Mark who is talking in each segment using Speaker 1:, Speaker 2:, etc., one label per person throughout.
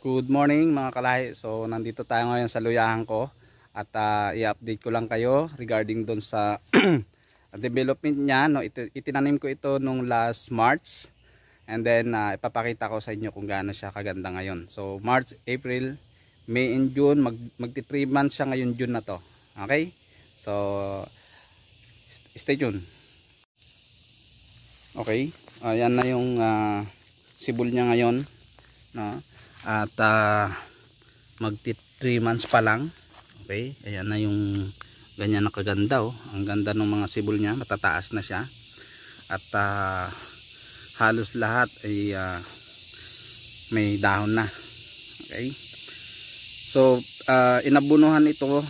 Speaker 1: Good morning mga kalahi. So nandito tayo ngayon sa luyahan ko at uh, i-update ko lang kayo regarding doon sa development niya. No, it itinanim ko ito nung last March and then uh, ipapakita ko sa inyo kung gaano siya kaganda ngayon. So March, April, May and June, mag magti 3 months siya ngayon June na to. Okay? So stay tuned. Okay? Ayan na yung uh, sibol niya ngayon. No? At uh, magti 3 months pa lang. Okay ayan na yung ganyan na kaganda oh. ang ganda ng mga sibol niya matataas na siya. At uh, halos lahat ay uh, may dahon na. Okay? So uh, inabunuhan ito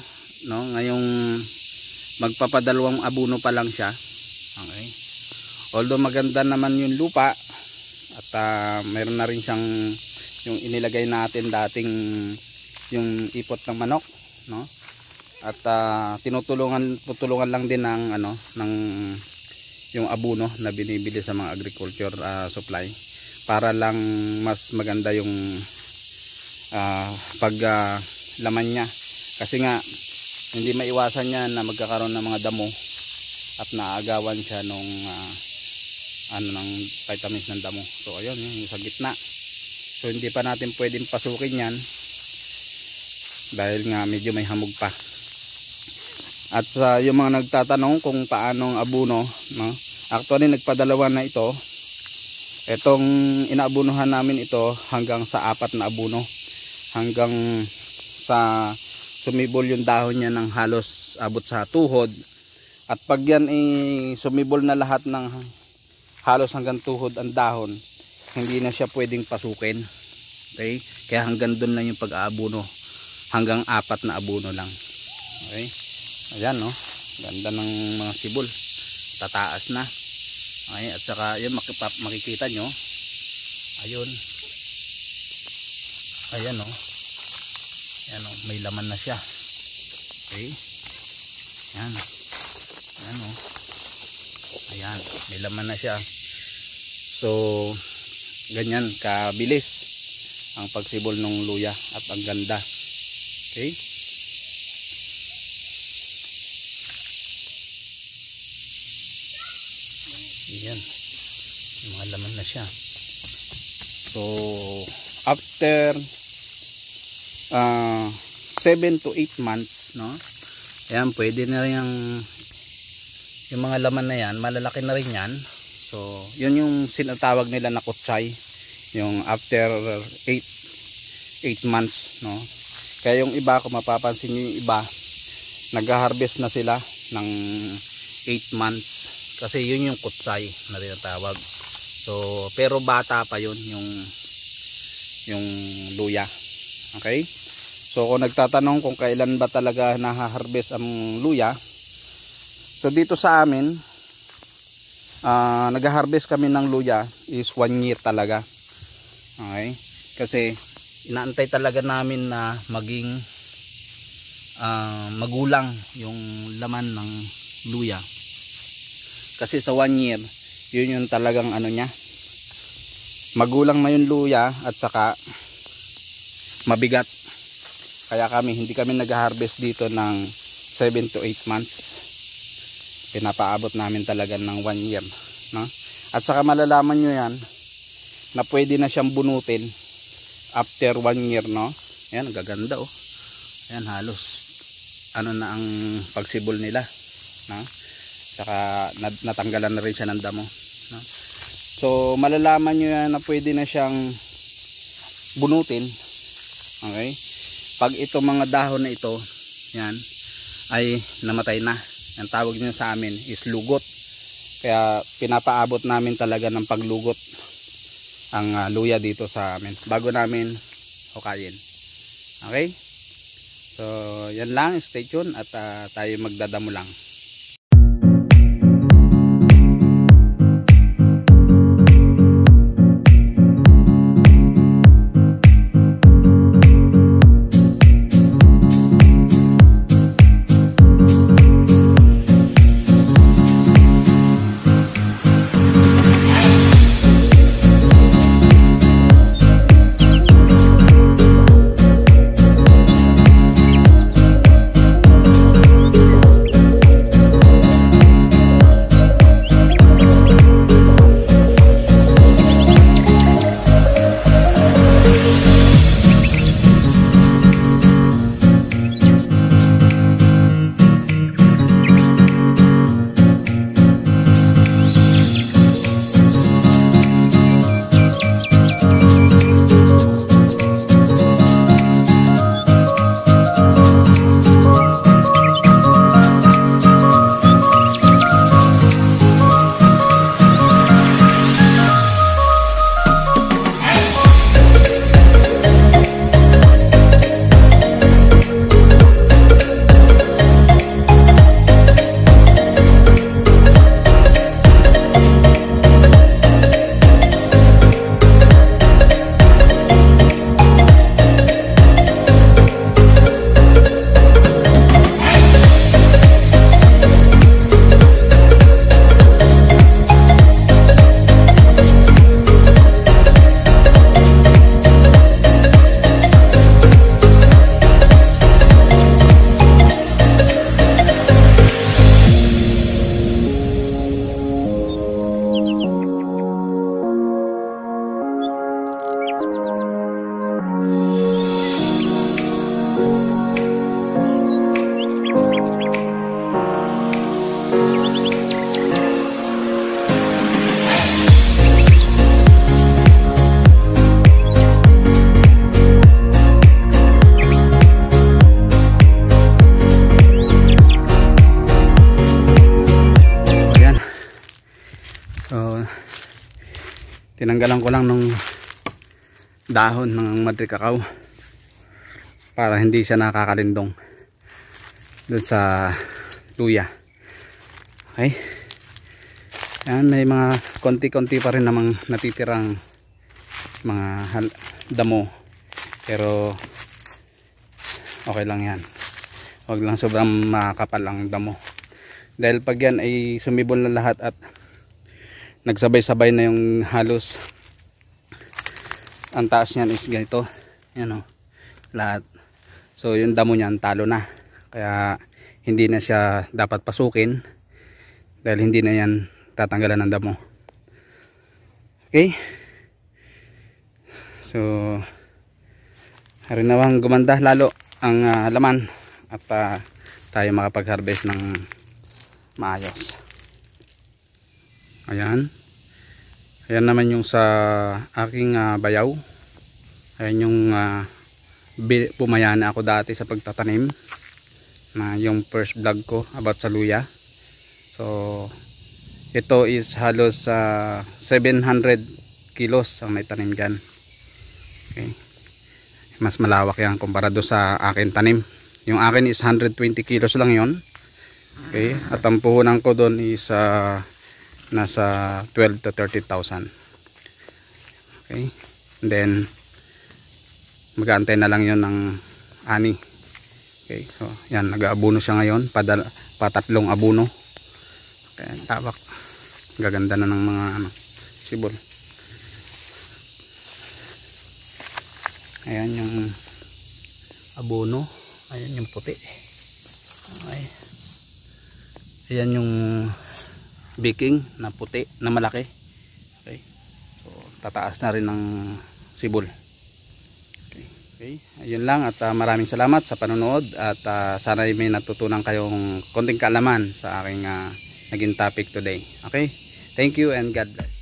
Speaker 1: no? Ngayong magpapadalawang abuno pa lang siya. Okay? Although maganda naman yung lupa at uh, mayroon na rin siyang yung inilagay natin dating yung ipot ng manok no? At uh, tinutulungan tutulungan lang din ng ano ng yung abuno na binibili sa mga agriculture uh, supply para lang mas maganda yung uh, pag uh, laman niya. Kasi nga hindi maiwasan niya na magkakaroon ng mga damo at naagawan siya nung uh, ano ng vitamins ng damo. So ayun yung sa gitna so hindi pa natin pwedeng pasukin yan. Dahil nga medyo may hamog pa. At sa uh, yung mga nagtatanong kung paano ang abuno no? actually nagpadalawa na ito. Itong inaabunuhan namin ito hanggang sa apat na abuno. Hanggang sa sumibol yung dahon niya ng halos abot sa tuhod. At pag yan eh, sumibol na lahat ng halos hanggang tuhod ang dahon hindi na siya pwedeng pasukin. Okay? Kaya hanggang doon lang yung pag-aabuno. Hanggang apat na abuno lang. Okay? Ayan no? Ganda ng mga sibol. Tataas na. Okay? At saka yun makikita nyo. Ayun. Ayan no? Ayan no? May laman na siya. Okay? Ayan. Ayan no? Ayan. May laman na siya. So ganyan kabilis ang pagsibol ng luya at ang ganda. Okay? Yan mga laman na siya. So after uh, 7 to 8 months no? Ayan pwede na rin yung yung mga laman na yan malalaki na rin yan So, yun yung sinatawag nila na kutsay. Yung after 8 8 months, no. Kaya yung iba, kung mapapansin yung iba, nag-harvest na sila ng 8 months. Kasi yun yung kutsay na tinatawag. So, pero bata pa yun yung yung luya. Okay? So, kung nagtatanong kung kailan ba talaga nahaharvest ang luya, so dito sa amin, uh, nag-harvest kami ng luya is 1 year talaga. Okay? Kasi inaantay talaga namin na maging uh, magulang yung laman ng luya. Kasi sa 1 year yun yung talagang ano niya. Magulang na yung luya at saka mabigat. Kaya kami hindi kami nag-harvest dito ng 7 to 8 months pinapaabot namin talaga ng 1 year no? at saka malalaman nyo yan na pwede na siyang bunutin after 1 year no yan gaganda oh yan halos ano na ang pagsibol nila no? saka natanggalan na rin siya ng damo no? so malalaman nyo yan na pwede na siyang bunutin okay pag itong mga dahon na ito yan ay namatay na ang tawag niya sa amin is lugot. Kaya pinapaabot namin talaga ng paglugot ang uh, luya dito sa amin bago namin hukayin. Okay? So yan lang. Stay tuned at uh, tayo magdadamo lang tinanggalan ko lang ng dahon ng madre cacao para hindi siya nakakalindong dun sa luya. Okay? Yan may mga konti-konti pa rin namang natitirang mga damo. Pero okay lang yan. Wag lang sobrang makapal ang damo. Dahil pag yan ay sumibol na lahat at nagsabay-sabay na yung halos ang taas niyan is ganito. Yan o lahat. So yung damo niyan talo na. Kaya hindi na siya dapat pasukin dahil hindi na yan tatanggalan ng damo. Okay? So harinawang gumanda lalo ang ah, laman at ah, tayo makapag harvest ng maayos ayan. Ayan naman yung sa aking ah, bayaw. Ayan yung ah, bi- pumayana ako dati sa pagtatanim na yung first vlog ko about sa luya. So ito is halos sa 700 kilos ang may tanim dyan. Okay. mas malawak yan kumpara do sa akin tanim. Yung akin is 120 kilos lang yon okay. at ang puhunan ko doon is ah, nasa 12 to 13,000 okay. And then mag-aantay na lang yon ng ani. Okay so yan nag-aabuno siya ngayon. Padal patatlong abuno. Kaya tawak gaganda na ng mga ano sibol. Ayan yung abono ayan yung puti. Okay. ayan yung baking na puti na malaki okay. so tataas na rin ng sibol okay. okay. ayun lang at ah, maraming salamat sa panonood at ah, sana ay may natutunan kayong konting kaalaman sa aking ah, naging topic today okay thank you and God bless